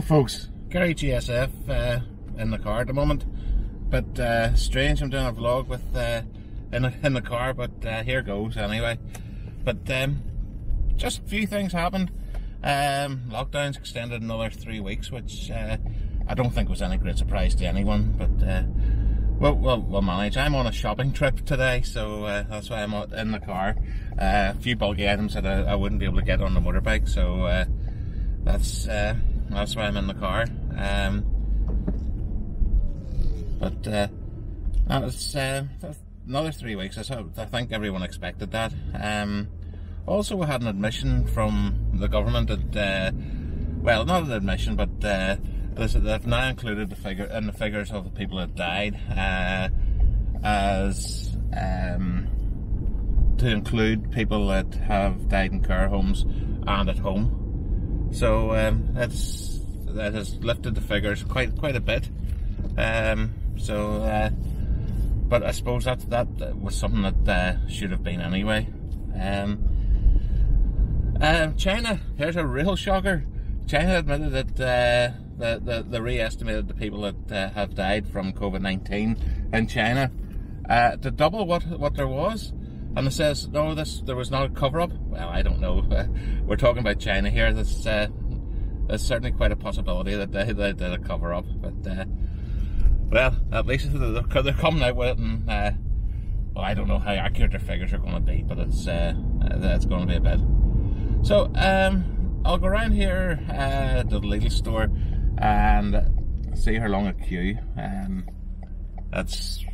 folks, Gary GSF uh, in the car at the moment. But uh, strange, I'm doing a vlog with uh, in, the, in the car, but uh, here goes anyway. But um, just a few things happened. Um, lockdown's extended another three weeks, which uh, I don't think was any great surprise to anyone. But uh, well, well, we'll manage. I'm on a shopping trip today, so uh, that's why I'm in the car. a few bulky items that I, I, wouldn't be able to get on the motorbike, so that's that's why I'm in the car. Um, but uh, that was uh, another three weeks. I, I think everyone expected that. Um, also, we had an admission from the government that, uh, well, not an admission, but uh, they've now included the figure in the figures of the people that died uh, as um, to include people that have died in care homes and at home. So um, that's that has lifted the figures quite quite a bit. Um, so, uh, but I suppose that that was something that uh, should have been anyway. Um, uh, China, here's a real shocker. China admitted that the, the, the re-estimated the people that uh, have died from COVID-19 in China uh, to double what what there was. And it says, no, this there was not a cover-up. Well, I don't know. we're talking about China here. This uh, there's certainly quite a possibility that they, they did a cover up. But uh, well, at least they're, they're coming out with it, and uh, well, I don't know how accurate their figures are going to be, but it's uh, going to be a bit. So um, I'll go around here uh, to the Lidl store and see how long a queue. Um, that's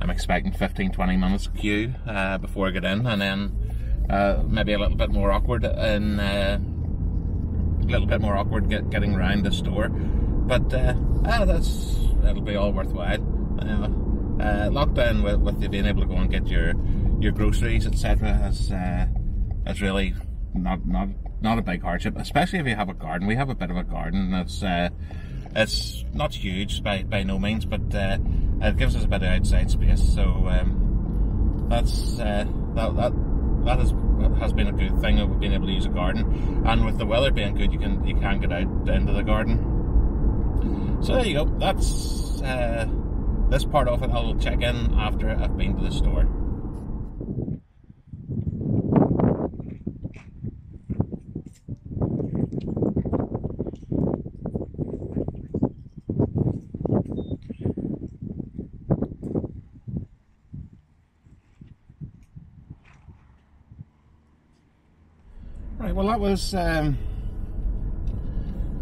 I'm expecting 15-20 minutes queue uh, before I get in, and then uh, maybe a little bit more awkward in uh, a little bit more awkward get, getting around the store. But uh, ah, that's it'll be all worthwhile. Uh, uh, lockdown with, with you being able to go and get your your groceries, etc., has uh, is really not not not a big hardship, especially if you have a garden. We have a bit of a garden. It's uh, it's not huge by by no means, but uh, it gives us a bit of outside space. So um, that's uh, that that that is has been a good thing of being able to use a garden. And with the weather being good, you can you can get out into the garden. So there you go. That's uh, this part of it. I'll check in after I've been to the store. Well that was um,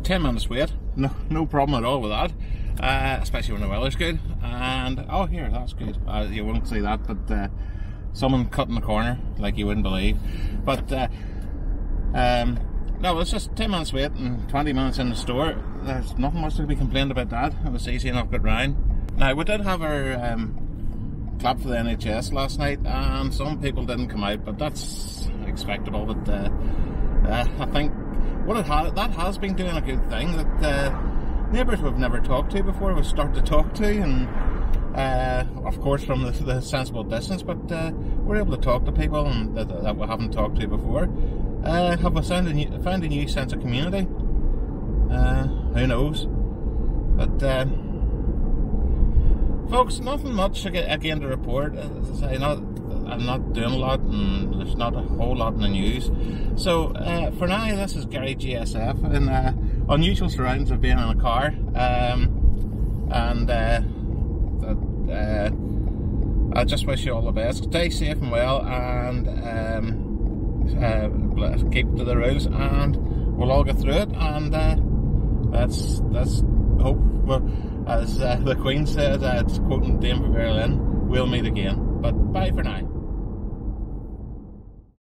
10 minutes wait. No, no problem at all with that, uh, especially when the weather's good. And, oh here, that's good. Uh, you won't see that, but uh, someone cut in the corner, like you wouldn't believe. But, uh, um, no, it's just 10 minutes wait and 20 minutes in the store. There's nothing much to be complained about that. It was easy enough get round. Now, we did have our um, clap for the NHS last night, and some people didn't come out, but that's expectable. But uh, uh, I think what it ha- that has been doing a good thing that uh, neighbours we've never talked to before we start to talk to, and uh, of course from the, the, sensible distance, but uh, we're able to talk to people and that, that we haven't talked to before. Uh, have we found a new, found a new sense of community? Uh, who knows? But folks, nothing much again to report. As I say, not I'm not doing a lot and there's not a whole lot in the news. So uh, for now, this is Gary GSF in uh, unusual surroundings of being in a car. Um, and uh, uh, I just wish you all the best. Stay safe and well and um, uh, keep to the rules and we'll all get through it. And uh, that's, that's hope. Well, as the Queen said, it's quoting Dame Vera Lynn, we'll meet again. But bye for now.